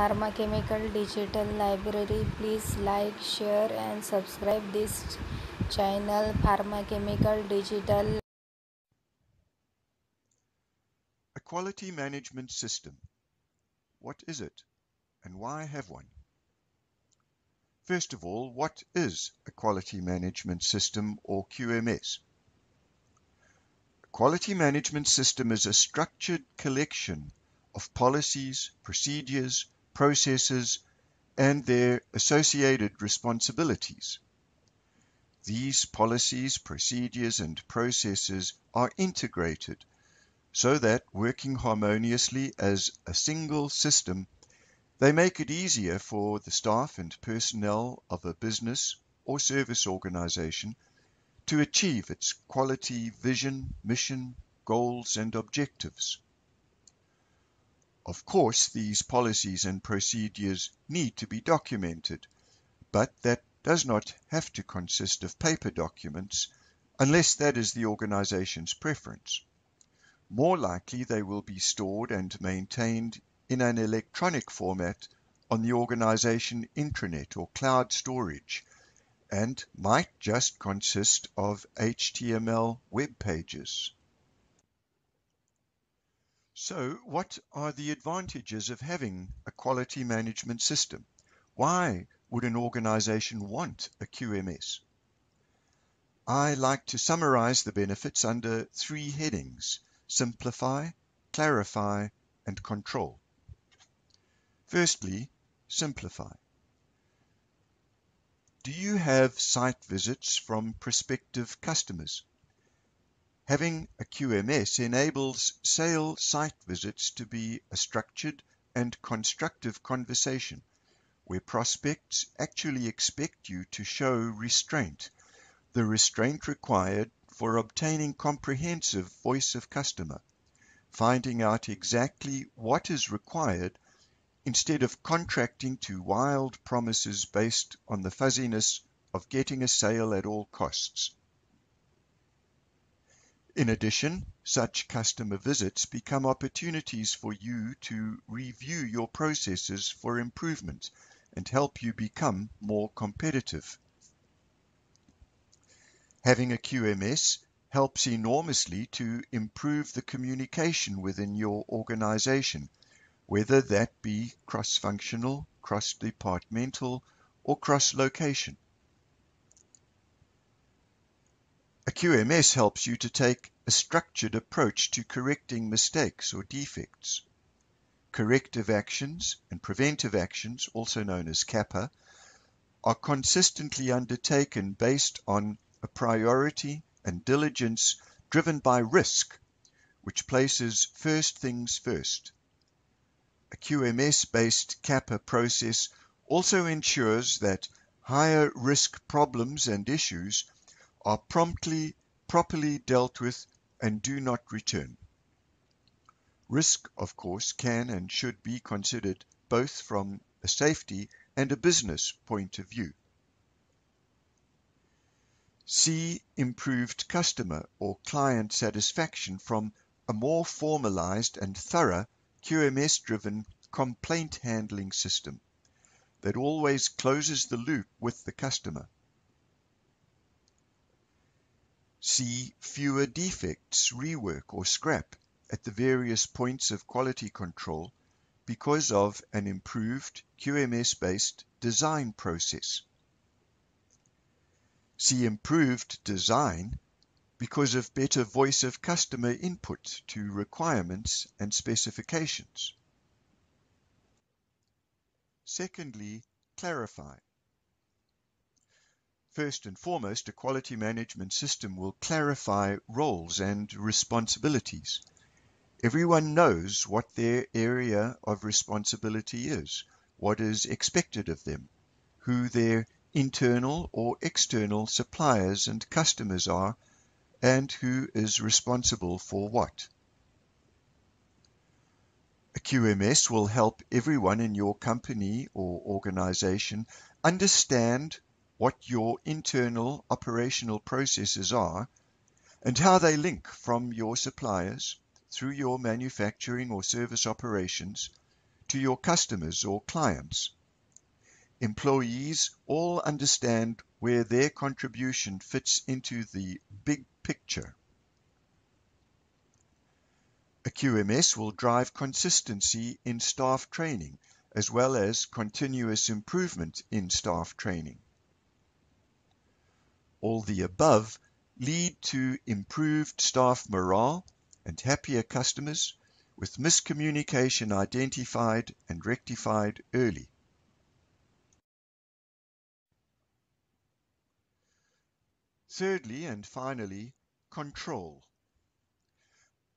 Pharmachemical Digital Library. Please like, share, and subscribe this channel. Pharmachemical Digital A quality management system. What is it and why have one? First of all, what is a quality management system or QMS? A quality management system is a structured collection of policies, procedures, processes, and their associated responsibilities. These policies, procedures, and processes are integrated so that, working harmoniously as a single system, they make it easier for the staff and personnel of a business or service organization to achieve its quality vision, mission, goals, and objectives. Of course, these policies and procedures need to be documented, but that does not have to consist of paper documents unless that is the organization's preference. More likely they will be stored and maintained in an electronic format on the organization intranet or cloud storage and might just consist of HTML web pages. So what are the advantages of having a quality management system? Why would an organization want a QMS? I like to summarize the benefits under three headings, simplify, clarify, and control. Firstly, simplify. Do you have site visits from prospective customers? Having a QMS enables sale site visits to be a structured and constructive conversation where prospects actually expect you to show restraint, the restraint required for obtaining comprehensive voice of customer, finding out exactly what is required instead of contracting to wild promises based on the fuzziness of getting a sale at all costs. In addition, such customer visits become opportunities for you to review your processes for improvement and help you become more competitive. Having a QMS helps enormously to improve the communication within your organization, whether that be cross-functional, cross-departmental, or cross-location. A QMS helps you to take a structured approach to correcting mistakes or defects. Corrective actions and preventive actions, also known as CAPA, are consistently undertaken based on a priority and diligence driven by risk, which places first things first. A QMS-based CAPA process also ensures that higher risk problems and issues are promptly, properly dealt with and do not return. Risk, of course, can and should be considered both from a safety and a business point of view. See improved customer or client satisfaction from a more formalized and thorough QMS-driven complaint handling system that always closes the loop with the customer. See fewer defects, rework or scrap at the various points of quality control because of an improved QMS-based design process. See improved design because of better voice of customer input to requirements and specifications. Secondly, clarify. First and foremost, a quality management system will clarify roles and responsibilities. Everyone knows what their area of responsibility is, what is expected of them, who their internal or external suppliers and customers are, and who is responsible for what. A QMS will help everyone in your company or organization understand what your internal operational processes are and how they link from your suppliers through your manufacturing or service operations to your customers or clients. Employees all understand where their contribution fits into the big picture. A QMS will drive consistency in staff training as well as continuous improvement in staff training. All the above lead to improved staff morale and happier customers with miscommunication identified and rectified early. Thirdly and finally, control.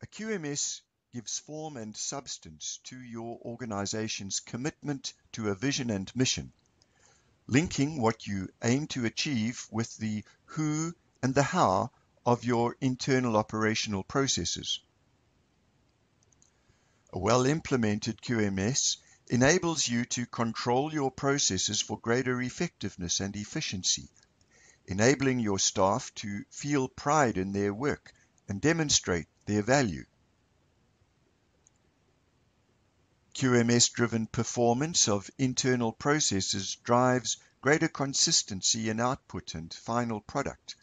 A QMS gives form and substance to your organization's commitment to a vision and mission, linking what you aim to achieve with the who and the how of your internal operational processes. A well-implemented QMS enables you to control your processes for greater effectiveness and efficiency, enabling your staff to feel pride in their work and demonstrate their value. QMS-driven performance of internal processes drives greater consistency in output and final product,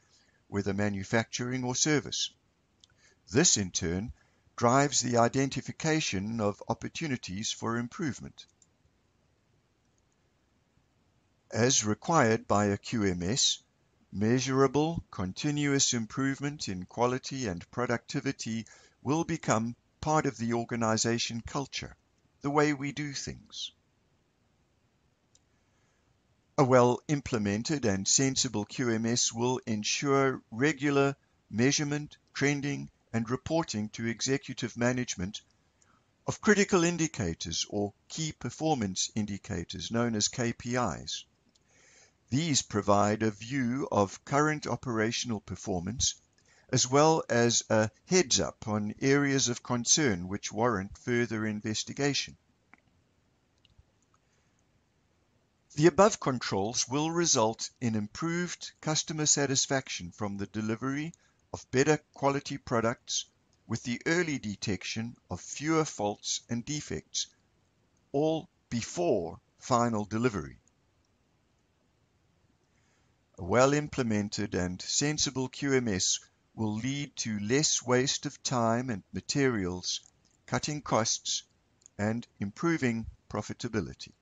whether manufacturing or service. This, in turn, drives the identification of opportunities for improvement. As required by a QMS, measurable continuous improvement in quality and productivity will become part of the organization culture, the way we do things. A well-implemented and sensible QMS will ensure regular measurement, trending, and reporting to executive management of critical indicators or key performance indicators known as KPIs. These provide a view of current operational performance as well as a heads up on areas of concern which warrant further investigation. The above controls will result in improved customer satisfaction from the delivery of better quality products with the early detection of fewer faults and defects, all before final delivery. A well-implemented and sensible QMS will lead to less waste of time and materials, cutting costs, and improving profitability.